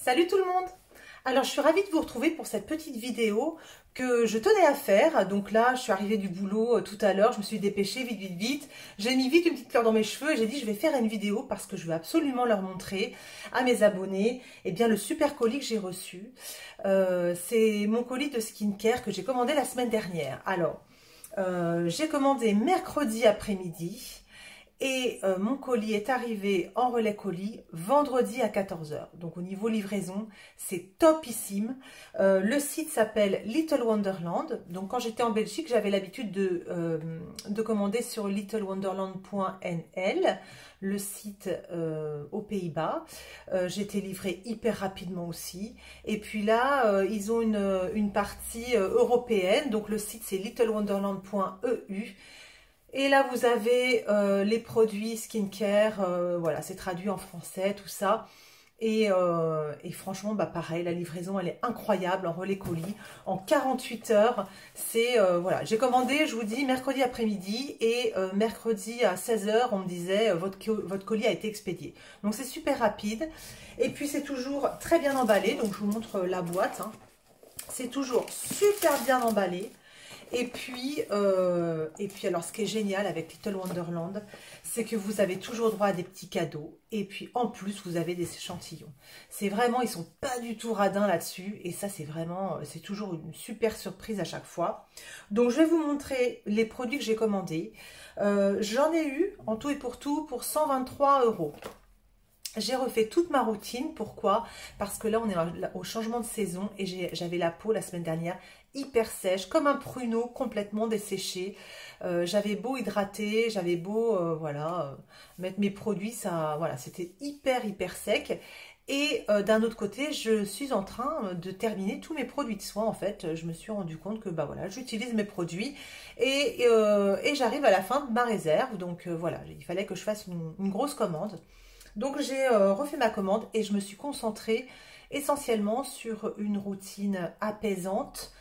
Salut tout le monde Alors je suis ravie de vous retrouver pour cette petite vidéo que je tenais à faire. Donc là, je suis arrivée du boulot euh, tout à l'heure, je me suis dépêchée vite, vite, vite. J'ai mis vite une petite fleur dans mes cheveux et j'ai dit je vais faire une vidéo parce que je veux absolument leur montrer à mes abonnés eh bien, le super colis que j'ai reçu. Euh, c'est mon colis de skincare que j'ai commandé la semaine dernière. Alors, euh, j'ai commandé mercredi après-midi. Et euh, mon colis est arrivé en relais colis vendredi à 14h. Donc au niveau livraison, c'est topissime. Euh, le site s'appelle Little Wonderland. Donc quand j'étais en Belgique, j'avais l'habitude de, euh, de, commander sur littlewonderland.nl, le site aux Pays-Bas. J'étais livrée hyper rapidement aussi. Et puis là, ils ont une, une partie européenne. Donc le site c'est littlewonderland.eu. Et là, vous avez euh, les produits skincare, euh, voilà, c'est traduit en français, tout ça. Et, euh, et, franchement, bah pareil, la livraison, elle est incroyable en relais colis. En 48 heures, c'est, voilà, j'ai commandé, je vous dis, mercredi après-midi et mercredi à 16h, on me disait, votre, votre colis a été expédié. Donc, c'est super rapide. Et puis, c'est toujours très bien emballé. Donc, je vous montre la boîte. Hein. C'est toujours super bien emballé. Et puis, euh, et puis, alors, ce qui est génial avec Little Wonderland, c'est que vous avez toujours droit à des petits cadeaux. Et puis, en plus, vous avez des échantillons. C'est vraiment, ils sont pas du tout radins là-dessus. Et ça, c'est vraiment, c'est toujours une super surprise à chaque fois. Donc, je vais vous montrer les produits que j'ai commandés. Euh, j'en ai eu, en tout et pour tout, pour 123 euros. J'ai refait toute ma routine. Pourquoi? Parce que là, on est au changement de saison et j'avais la peau la semaine dernière hyper sèche, comme un pruneau complètement desséché. Euh, j'avais beau hydrater, j'avais beau euh, voilà euh, mettre mes produits, ça voilà, c'était hyper hyper sec. Et d'un autre côté, je suis en train de terminer tous mes produits de soins. En fait, je me suis rendu compte que bah voilà, j'utilise mes produits et, et j'arrive à la fin de ma réserve. Donc voilà, il fallait que je fasse une grosse commande. Donc j'ai refait ma commande et je me suis concentrée essentiellement sur une routine apaisante,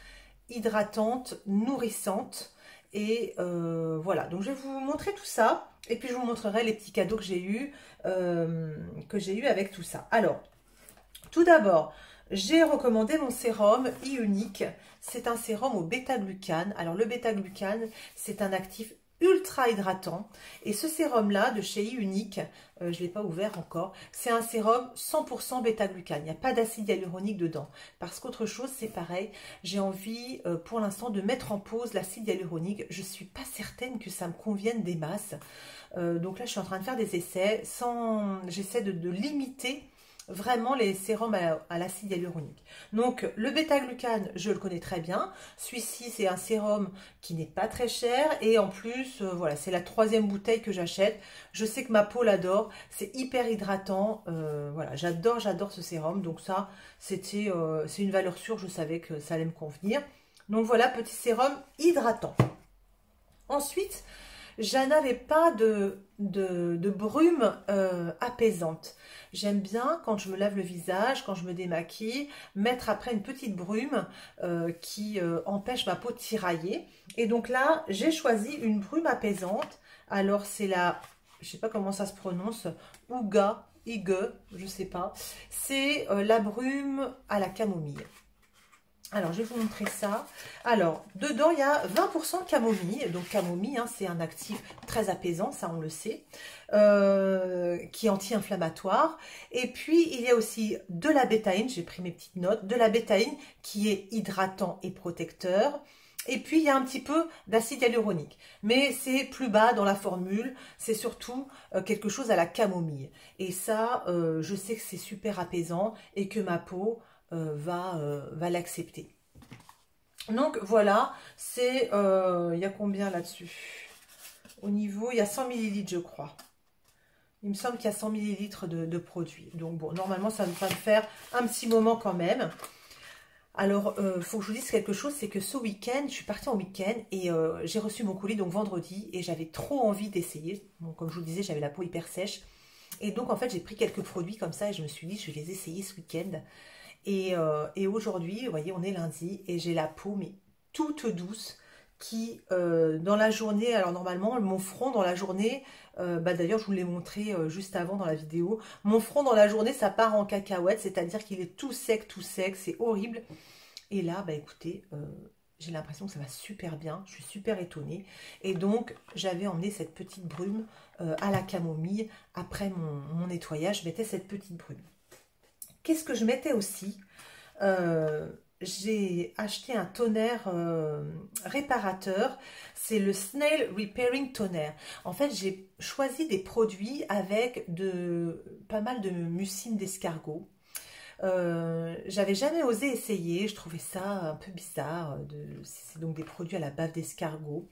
hydratante, nourrissante. Et euh, voilà, donc je vais vous montrer tout ça. Et puis je vous montrerai les petits cadeaux que j'ai eu, euh, que j'ai eu avec tout ça. Alors, tout d'abord, j'ai recommandé mon sérum e-unique. C'est un sérum au bêta-glucane. Alors le bêta-glucane, c'est un actif ultra hydratant. Et ce sérum-là, de chez Unique, euh, je ne l'ai pas ouvert encore, c'est un sérum 100% bêta-glucane. Il n'y a pas d'acide hyaluronique dedans. Parce qu'autre chose, c'est pareil, j'ai envie euh, pour l'instant de mettre en pause l'acide hyaluronique. Je ne suis pas certaine que ça me convienne des masses. Euh, donc là, je suis en train de faire des essais. sans J'essaie de limiter vraiment les sérums à, l'acide hyaluronique. Donc le bêta-glucane, je le connais très bien. Celui-ci, c'est un sérum qui n'est pas très cher et en plus, euh, voilà, c'est la troisième bouteille que j'achète. Je sais que ma peau l'adore, c'est hyper hydratant. Euh, voilà, j'adore, j'adore ce sérum. Donc ça, c'était, euh, c'est une valeur sûre. Je savais que ça allait me convenir. Donc voilà, petit sérum hydratant. Ensuite, je n'avais pas de, brume apaisante. J'aime bien quand je me lave le visage, quand je me démaquille, mettre après une petite brume euh, qui euh, empêche ma peau de tirailler. Et donc là, j'ai choisi une brume apaisante. Alors c'est la, je sais pas comment ça se prononce, Ouga, Igue, je sais pas. C'est euh, la brume à la camomille. Alors, je vais vous montrer ça. Alors, dedans, il y a 20% camomille. Donc, camomille, hein, c'est un actif très apaisant, ça on le sait, euh, qui est anti-inflammatoire. Et puis, il y a aussi de la bétaïne, j'ai pris mes petites notes, de la bétaïne qui est hydratant et protecteur. Et puis, il y a un petit peu d'acide hyaluronique. Mais c'est plus bas dans la formule. C'est surtout euh, quelque chose à la camomille. Et ça, euh, je sais que c'est super apaisant et que ma peau va, euh, va l'accepter. Donc voilà, c'est, euh, il y a combien là-dessus? Au niveau, il y a 100 ml je crois. Il me semble qu'il y a 100 ml de, de produit. Donc bon, normalement, ça va me faire un petit moment quand même. Alors, il faut que je vous dise quelque chose, c'est que ce week-end, je suis partie en week-end et j'ai reçu mon colis donc vendredi et j'avais trop envie d'essayer. comme je vous disais, j'avais la peau hyper sèche. Et donc, en fait, j'ai pris quelques produits comme ça et je me suis dit, je vais les essayer ce week-end. Euh, et, aujourd'hui, vous voyez, on est lundi et j'ai la peau mais toute douce, qui, euh, dans la journée, alors normalement, mon front dans la journée, euh, bah d'ailleurs, je vous l'ai montré juste avant dans la vidéo, mon front dans la journée, ça part en cacahuète, c'est-à-dire qu'il est tout sec, tout sec, c'est horrible. Et là, bah écoutez, j'ai l'impression que ça va super bien, je suis super étonnée. Et donc, j'avais emmené cette petite brume à la camomille. Après mon, mon, nettoyage, je mettais cette petite brume. Qu'est-ce que je mettais aussi? J'ai acheté un tonnerre euh, réparateur. C'est le Snail Repairing Toner. En fait, j'ai choisi des produits avec de pas mal de mucine d'escargot. Euh, j'avais jamais osé essayer, je trouvais ça un peu bizarre. C'est donc des produits à la bave d'escargot.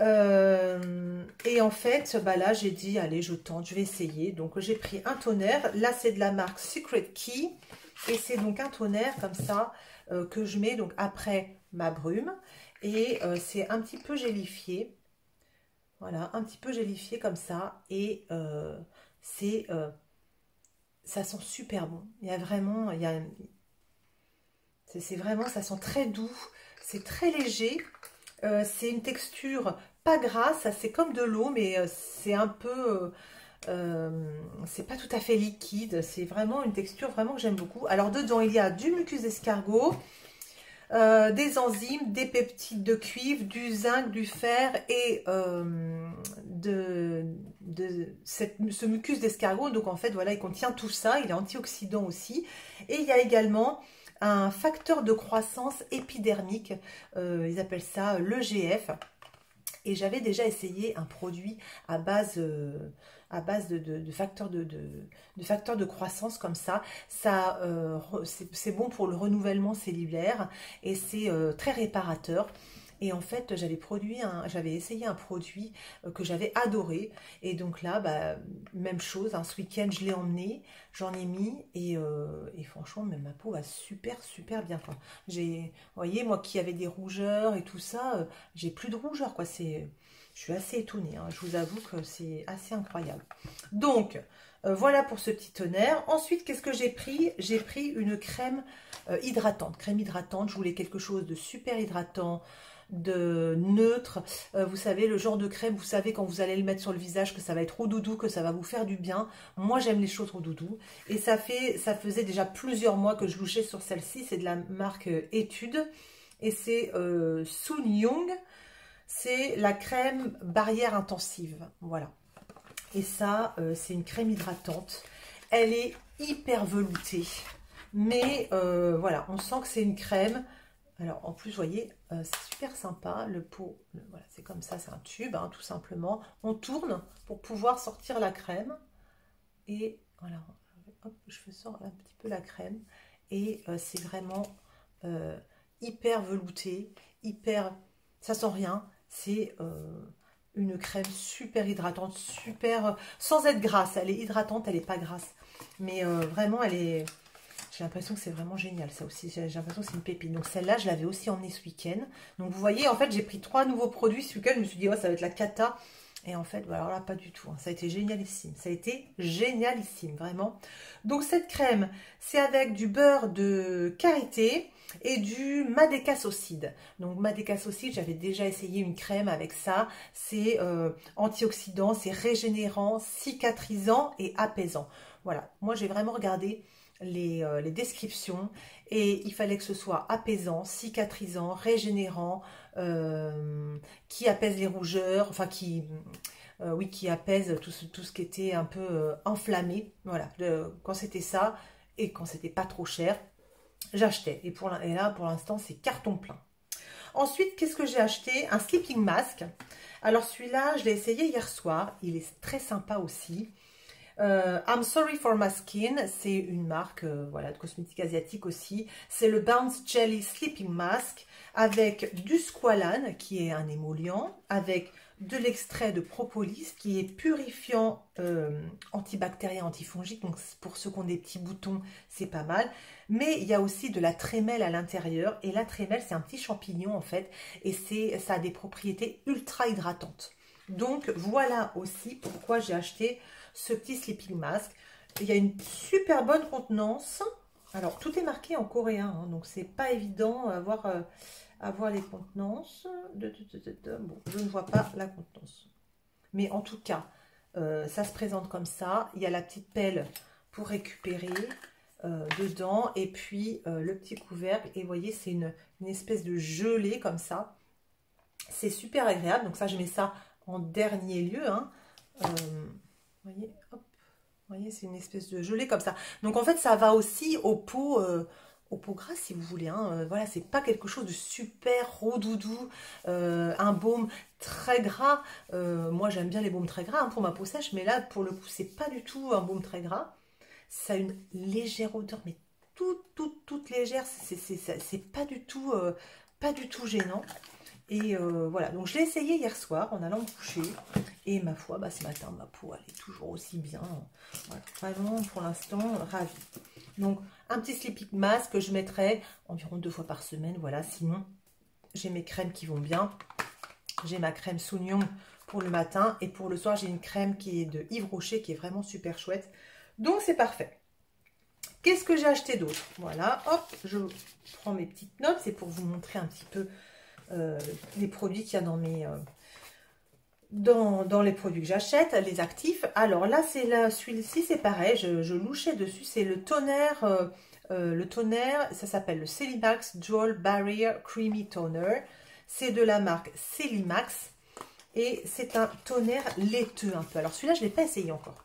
Euh, et en fait, bah là, j'ai dit, allez, je tente, je vais essayer. Donc, j'ai pris un tonnerre. Là, c'est de la marque Secret Key. Et c'est donc un tonnerre comme ça euh, que je mets donc après ma brume. Et euh, c'est un petit peu gélifié. Voilà, un petit peu gélifié comme ça. Et c'est... ça sent super bon. Il y a vraiment... Il y a, c'est vraiment... Ça sent très doux. C'est très léger. c'est une texture pas grasse. C'est comme de l'eau, mais c'est un peu euh, c'est pas tout à fait liquide, c'est vraiment une texture vraiment que j'aime beaucoup. Alors dedans il y a du mucus d'escargot, euh, des enzymes, des peptides de cuivre, du zinc, du fer et euh, de, ce mucus d'escargot. Donc en fait voilà il contient tout ça, il est antioxydant aussi. Et il y a également un facteur de croissance épidermique, ils appellent ça l'EGF. Et j'avais déjà essayé un produit à base base de, facteurs, de, croissance comme ça. ça euh, c'est bon pour le renouvellement cellulaire et c'est euh, très réparateur. Et en fait, j'avais produit j'avais essayé un produit euh, que j'avais adoré. Et donc là, bah, même chose. ce week-end, je l'ai emmené, j'en ai mis et, franchement, même ma peau va super, super bien. j'ai, vous voyez, moi qui avais des rougeurs et tout ça, j'ai plus de rougeurs, quoi. C'est je suis assez étonnée, hein. je vous avoue que c'est assez incroyable. Donc, euh, voilà pour ce petit tonnerre. Ensuite, qu'est-ce que j'ai pris? J'ai pris une crème euh, hydratante. Crème hydratante, je voulais quelque chose de super hydratant, de neutre. Euh, vous savez, le genre de crème, vous savez quand vous allez le mettre sur le visage que ça va être doudou, que ça va vous faire du bien. Moi, j'aime les choses doudou. Et ça, fait, ça faisait déjà plusieurs mois que je louchais sur celle-ci. C'est de la marque Etude. Et c'est Sun Young c'est la crème barrière intensive. Voilà. Et ça, euh, c'est une crème hydratante. Elle est hyper veloutée. Mais euh, voilà, on sent que c'est une crème. Alors, en plus, vous voyez, euh, c'est super sympa. Le pot, voilà, c'est comme ça, c'est un tube, hein, tout simplement. On tourne pour pouvoir sortir la crème. Et voilà, hop, je sors un petit peu la crème. Et c'est vraiment hyper velouté, hyper... Ça sent rien, c'est euh, une crème super hydratante, super... Sans être grasse, elle est hydratante, elle n'est pas grasse. Mais euh, vraiment, elle est... J'ai l'impression que c'est vraiment génial, ça aussi. J'ai l'impression que c'est une pépite. Donc celle-là, je l'avais aussi emmenée ce week-end. Donc vous voyez, en fait, j'ai pris trois nouveaux produits ce week-end. Je me suis dit, oh, ça va être la cata. Et en fait, voilà, là, pas du tout. Hein. Ça a été génialissime. Ça a été génialissime, vraiment. Donc cette crème, c'est avec du beurre de karité et du madécassocide. Donc madécassocide, j'avais déjà essayé une crème avec ça. C'est euh, antioxydant, c'est régénérant, cicatrisant et apaisant. Voilà, moi j'ai vraiment regardé les, euh, descriptions et il fallait que ce soit apaisant, cicatrisant, régénérant, euh, qui apaise les rougeurs, enfin qui... oui, qui apaise tout ce, qui était un peu enflammé. Voilà, quand c'était ça et quand c'était pas trop cher, j'achetais. Et, et là, pour l'instant, c'est carton plein. Ensuite, qu'est-ce que j'ai acheté? Un sleeping mask. Alors celui-là, je l'ai essayé hier soir. Il est très sympa aussi. Euh, I'm Sorry for My Skin, c'est une marque euh, voilà, de cosmétiques asiatiques aussi. C'est le Bounce Jelly Sleeping Mask avec du squalane qui est un émollient, avec de l'extrait de propolis qui est purifiant, euh, antibactérien, antifongique. Donc pour ceux qui ont des petits boutons, c'est pas mal. Mais il y a aussi de la trémelle à l'intérieur. Et la trémelle, c'est un petit champignon en fait. Et ça a des propriétés ultra hydratantes. Donc voilà aussi pourquoi j'ai acheté ce petit sleeping mask. Il y a une super bonne contenance. Alors tout est marqué en coréen, hein, donc c'est pas évident à voir, euh, les contenances. Bon, je ne vois pas la contenance. Mais en tout cas, euh, ça se présente comme ça. Il y a la petite pelle pour récupérer euh, dedans. Et puis le petit couvercle. Et vous voyez, c'est une, espèce de gelée comme ça. C'est super agréable. Donc ça, je mets ça en dernier lieu. Hein. Vous voyez, hop. C'est une espèce de gelée comme ça. Donc en fait, ça va aussi au pot au pot gras si vous voulez. Hein. Euh, voilà, c'est pas quelque chose de super rodoudou, euh, un baume très gras. Euh, moi j'aime bien les baumes très gras hein, pour ma peau sèche, mais là pour le coup c'est pas du tout un baume très gras. Ça a une légère odeur, mais toute, toute, toute légère. C'est pas du tout, pas du tout gênant. Et voilà, donc je l'ai essayé hier soir en allant me coucher. Et ma foi, bah, ce matin, ma peau, elle est toujours aussi bien. vraiment, pour l'instant, ravie. Donc, un petit sleeping mask que je mettrai environ deux fois par semaine. Voilà, sinon, j'ai mes crèmes qui vont bien. J'ai ma crème Sounion pour le matin. Et pour le soir, j'ai une crème qui est de Yves Rocher qui est vraiment super chouette. Donc, c'est parfait. Qu'est-ce que j'ai acheté d'autre? Voilà, hop, je prends mes petites notes. C'est pour vous montrer un petit peu euh, les produits qu'il y a dans mes... Euh, dans, les produits que j'achète, les actifs. Alors là, c'est là, celui-ci, c'est pareil, je, louchais dessus, c'est le tonnerre, euh, euh, le tonnerre, ça s'appelle le Celimax Dual Barrier Creamy Toner. C'est de la marque Celimax et c'est un tonnerre laiteux un peu. Alors celui-là, je ne l'ai pas essayé encore.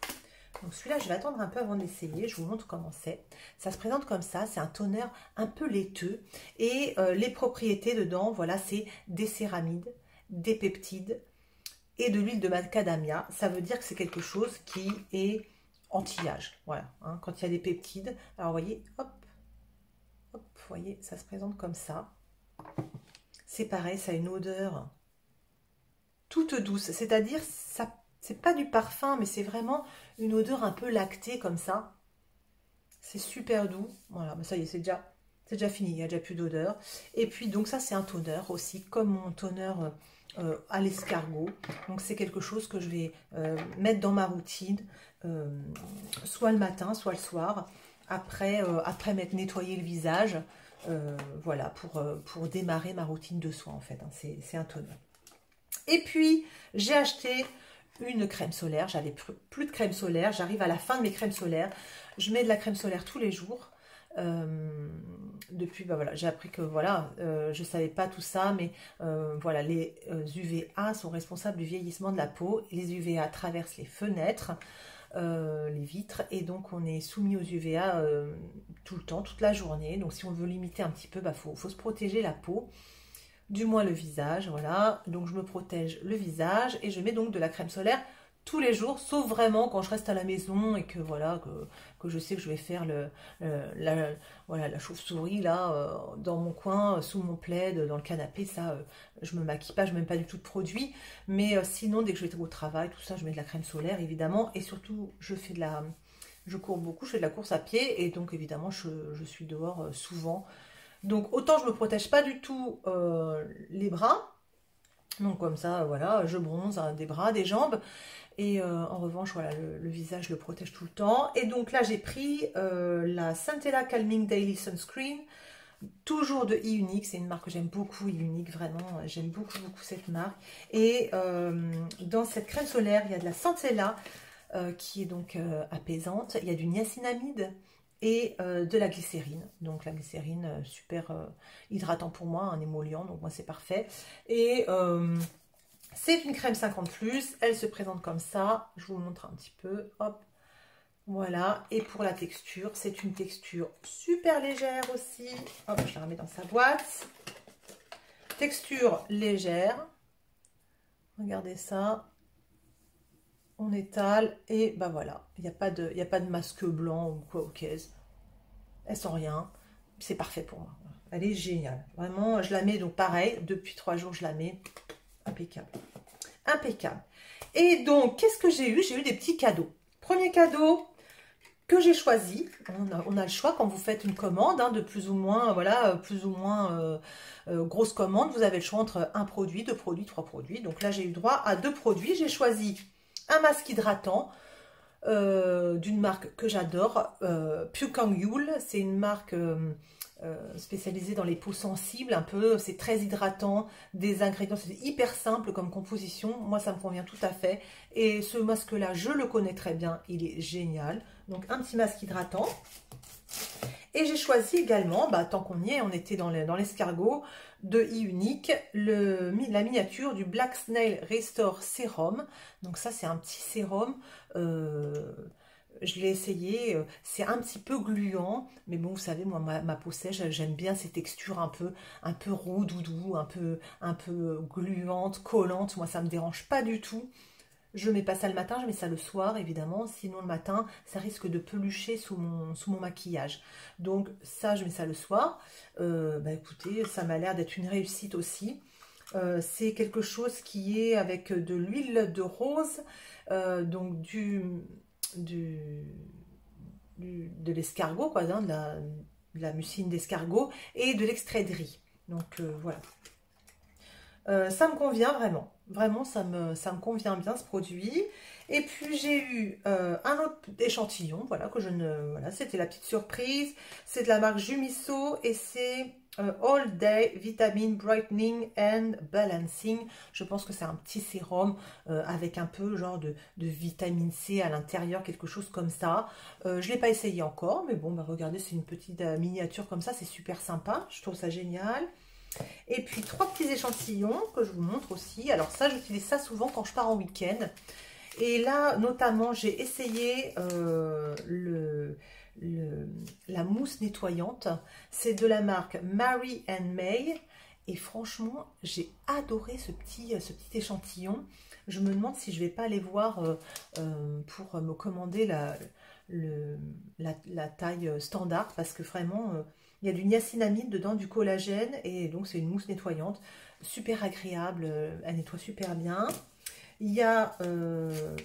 Donc celui-là, je vais attendre un peu avant d'essayer. Je vous montre comment c'est. Ça se présente comme ça. C'est un tonnerre un peu laiteux. Et euh, les propriétés dedans, voilà, c'est des céramides, des peptides, et de l'huile de macadamia. Ça veut dire que c'est quelque chose qui est anti-âge. Voilà, hein. quand il y a des peptides. Alors, vous voyez, hop, hop, voyez, ça se présente comme ça. C'est pareil, ça a une odeur toute douce. C'est-à-dire, ça c'est pas du parfum, mais c'est vraiment une odeur un peu lactée comme ça. C'est super doux. Voilà, mais ça y est, c'est déjà, déjà fini, il n'y a déjà plus d'odeur. Et puis, donc ça, c'est un toner aussi, comme mon toner euh, à l'escargot. Donc c'est quelque chose que je vais euh, mettre dans ma routine, euh, soit le matin, soit le soir, après, après m'être nettoyé le visage, voilà, pour, pour démarrer ma routine de soins en fait. Hein. c'est un toner. Et puis j'ai acheté une crème solaire, j'avais plus de crème solaire, j'arrive à la fin de mes crèmes solaires, je mets de la crème solaire tous les jours, euh, depuis, bah voilà, j'ai appris que voilà, euh, je savais pas tout ça, mais euh, voilà, les UVA sont responsables du vieillissement de la peau. Les UVA traversent les fenêtres, les vitres, et donc on est soumis aux UVA tout le temps, toute la journée. Donc si on veut limiter un petit peu, bah faut, faut se protéger la peau du moins le visage, voilà. Donc je me protège le visage et je mets donc de la crème solaire tous les jours, sauf vraiment quand je reste à la maison et que voilà que, je sais que je vais faire le, la, voilà, la chauve-souris là euh, dans mon coin, sous mon plaid, dans le canapé, ça euh, je me maquille pas, je mets pas du tout de produit. Mais euh, sinon, dès que je vais au travail, tout ça, je mets de la crème solaire évidemment. Et surtout, je fais de la. Je cours beaucoup, je fais de la course à pied et donc évidemment je suis dehors souvent. Donc autant je me protège pas du tout les bras, donc comme ça, voilà, je bronze hein, des bras, des jambes. Et euh, en revanche, voilà, le, visage le protège tout le temps. Et donc là, j'ai pris euh, la Centella Calming Daily Sunscreen, toujours de e-Unique. C'est une marque que j'aime beaucoup, e-Unique, vraiment. J'aime beaucoup, beaucoup cette marque. Et euh, dans cette crème solaire, il y a de la Centella qui est donc apaisante. Il y a du niacinamide et de la glycérine. Donc la glycérine, super hydratant pour moi, un émollient, donc moi c'est parfait. Et c'est une crème 50+, plus. elle se présente comme ça. Je vous montre un petit peu. Hop, voilà. Et pour la texture, c'est une texture super légère aussi. Hop, je la remets dans sa boîte. Texture légère. Regardez ça. Étale et bah voilà. Il n'y a, pas de, a pas de masque blanc ou quoi au caisse. Elles sont rien. C'est parfait pour moi. Elle est géniale. Vraiment, je la mets donc pareil. Depuis trois jours, je la mets impeccable. Impeccable. Et donc, qu'est-ce que j'ai eu? J'ai eu des petits cadeaux. Premier cadeau que j'ai choisi. On a, le choix quand vous faites une commande hein, de plus ou moins, voilà, plus ou moins euh, euh, grosse commande. Vous avez le choix entre un produit, deux produits, trois produits. Donc là, j'ai eu droit à deux produits. J'ai choisi un masque hydratant d'une marque que j'adore, Pukang Yul. C'est une marque spécialisée dans les peaux sensibles, un peu, c'est très hydratant, des ingrédients, c'est hyper simple comme composition, moi ça me convient tout à fait, et ce masque-là, je le connais très bien, il est génial, donc un petit masque hydratant, et j'ai choisi également, bah, tant qu'on y est, on était dans l'escargot, de e-unique, la miniature du Black Snail Restore Serum. Donc ça, c'est un petit sérum. Euh, je l'ai essayé, euh, c'est un petit peu gluant, mais bon, vous savez, moi, ma, peau sèche, j'aime bien ces textures un peu, un peu roux, doudou, un peu, un peu gluante, collante. Moi, ça me dérange pas du tout. Je mets pas ça le matin, je mets ça le soir évidemment, sinon le matin ça risque de pelucher sous mon, maquillage. Donc ça je mets ça le soir. Euh, bah écoutez, ça m'a l'air d'être une réussite aussi. Euh, c'est quelque chose qui est avec de l'huile de rose, euh, donc du, de l'escargot, quoi, hein, de, la, de, la, mucine d'escargot et de l'extrait de riz. Donc voilà. ça me convient vraiment. Vraiment, ça me, ça me convient bien ce produit. Et puis j'ai eu euh, un autre échantillon, voilà, que je ne. Voilà, c'était la petite surprise. C'est de la marque Jumiso et c'est euh, All Day Vitamin Brightening and Balancing. Je pense que c'est un petit sérum euh, avec un peu genre de, vitamine C à l'intérieur, quelque chose comme ça. je ne l'ai pas essayé encore, mais bon, bah regardez, c'est une petite miniature comme ça, c'est super sympa. Je trouve ça génial. Et puis trois petits échantillons que je vous montre aussi. Alors ça, j'utilise ça souvent quand je pars en week-end. Et là, notamment, j'ai essayé euh, la mousse nettoyante. C'est de la marque Mary and May. Et franchement, j'ai adoré ce petit, échantillon. Je me demande si je ne vais pas aller voir euh, euh, pour me commander la, taille standard. Parce que vraiment il y a du niacinamide dedans, du collagène, et donc c'est une mousse nettoyante, super agréable, euh, elle nettoie super bien. Il y a euh,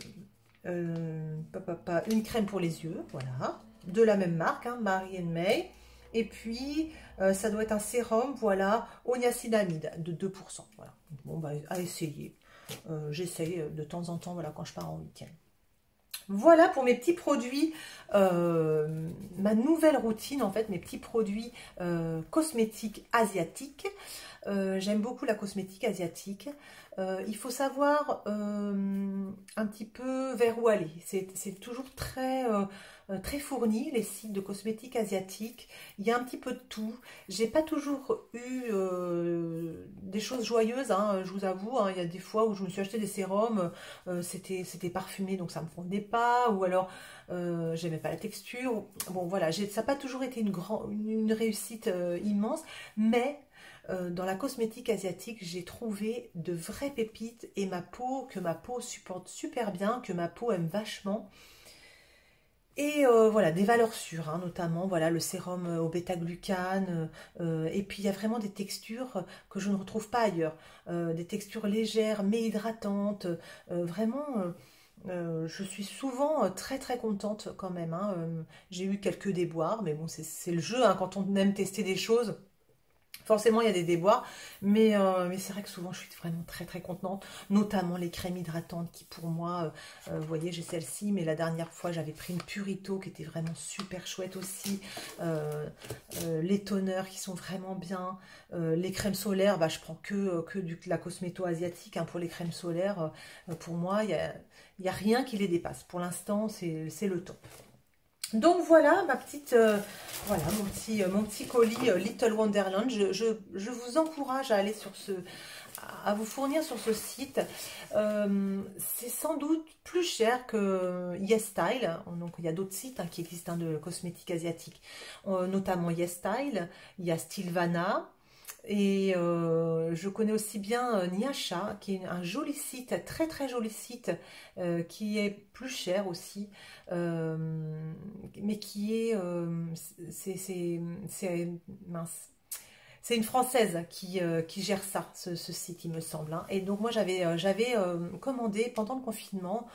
euh, une crème pour les yeux, voilà, de la même marque, hein, Marie May. Et puis, ça doit être un sérum, voilà, au niacinamide de 2%. Voilà. Bon, bah, à essayer. J'essaye de temps en temps, voilà, quand je pars en week-end. Voilà pour mes petits produits, euh, ma nouvelle routine en fait, mes petits produits euh, cosmétiques asiatiques. Euh, j'aime beaucoup la cosmétique asiatique. il faut savoir un petit peu vers où aller. C'est toujours très très fourni, les sites de cosmétiques asiatiques. Il y a un petit peu de tout. J'ai pas toujours eu euh, des choses joyeuses, hein, je vous avoue. Hein. il y a des fois où je me suis acheté des sérums, euh, c'était parfumé, donc ça me fondait pas, ou alors j'aimais pas la texture. Bon voilà, ça n'a pas toujours été une, grand, une réussite immense, mais dans la cosmétique asiatique, j'ai trouvé de vraies pépites et ma peau, que ma peau supporte super bien, que ma peau aime vachement. Et euh, voilà, des valeurs sûres, hein, notamment voilà le sérum euh, au bêta-glucane. Euh, et puis il y a vraiment des textures que je ne retrouve pas ailleurs. des textures légères mais hydratantes. vraiment, je suis souvent très très contente quand même. Hein. J'ai eu quelques déboires, mais bon, c'est le jeu hein, quand on aime tester des choses. Forcément, il y a des déboires, mais, euh, mais c'est vrai que souvent, je suis vraiment très, très contente, notamment les crèmes hydratantes qui, pour moi, euh, euh, vous voyez, j'ai celle-ci, mais la dernière fois, j'avais pris une Purito qui était vraiment super chouette aussi, les toners qui sont vraiment bien, les crèmes solaires, bah, je prends que, que la cosméto asiatique hein, pour les crèmes solaires, pour moi, il n'y y a rien qui les dépasse. Pour l'instant, c'est le top. Donc voilà ma petite, euh, voilà mon petit, euh, colis euh, Little Wonderland. Je, vous encourage à aller sur ce, à vous fournir sur ce site. c'est sans doute plus cher que YesStyle. Donc il y a d'autres sites hein, qui existent hein, de cosmétiques asiatiques, notamment YesStyle. Il y a Stilvana. Et euh, je connais aussi bien euh, Nyasha, qui est un joli site, très très joli site, euh, qui est plus cher aussi, mais qui est, c'est mince, c'est une française qui, gère ça, ce, site, il me semble. Hein. Et donc moi j'avais j'avais commandé pendant le confinement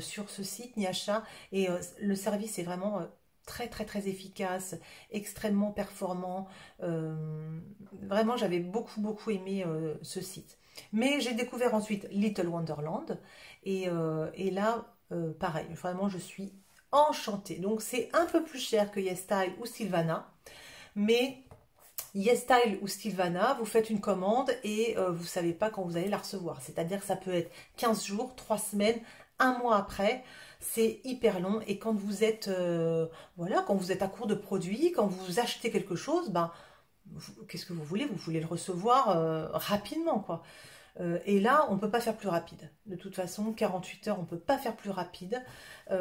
sur ce site Nyasha, et le service est vraiment très très très efficace, extrêmement performant. Euh, vraiment, j'avais beaucoup beaucoup aimé euh, ce site. Mais j'ai découvert ensuite Little Wonderland et, euh, là, pareil, vraiment, je suis enchantée. Donc, c'est un peu plus cher que YesStyle ou Sylvana, mais YesStyle ou Sylvana, vous faites une commande et vous ne savez pas quand vous allez la recevoir. C'est-à-dire que ça peut être 15 jours, 3 semaines, un mois après c'est hyper long et quand vous êtes euh, voilà quand vous êtes à court de produits quand vous achetez quelque chose ben qu'est-ce que vous voulez? Vous voulez le recevoir euh, rapidement quoi. Euh, et là on ne peut pas faire plus rapide. De toute façon 48 heures on ne peut pas faire plus rapide.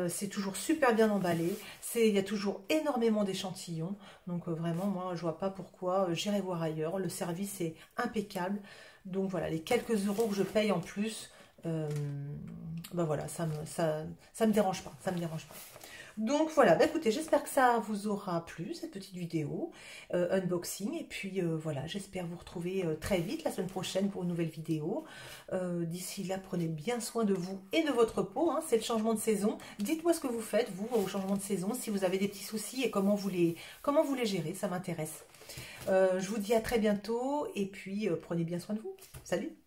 C'est toujours super bien emballé. Il y a toujours énormément d'échantillons. Donc vraiment moi je vois pas pourquoi j'irai voir ailleurs. Le service est impeccable. Donc voilà les quelques euros que je paye en plus ben voilà, ça me, ça, ça me dérange pas, ça me dérange pas. Donc voilà, bah écoutez, j'espère que ça vous aura plu, cette petite vidéo euh, unboxing. Et puis euh, voilà, j'espère vous retrouver très vite la semaine prochaine pour une nouvelle vidéo. D'ici là, prenez bien soin de vous et de votre peau. Hein, C'est le changement de saison. Dites-moi ce que vous faites, vous, au changement de saison, si vous avez des petits soucis et comment vous les, comment vous les gérez, ça m'intéresse. je vous dis à très bientôt et puis prenez bien soin de vous. Salut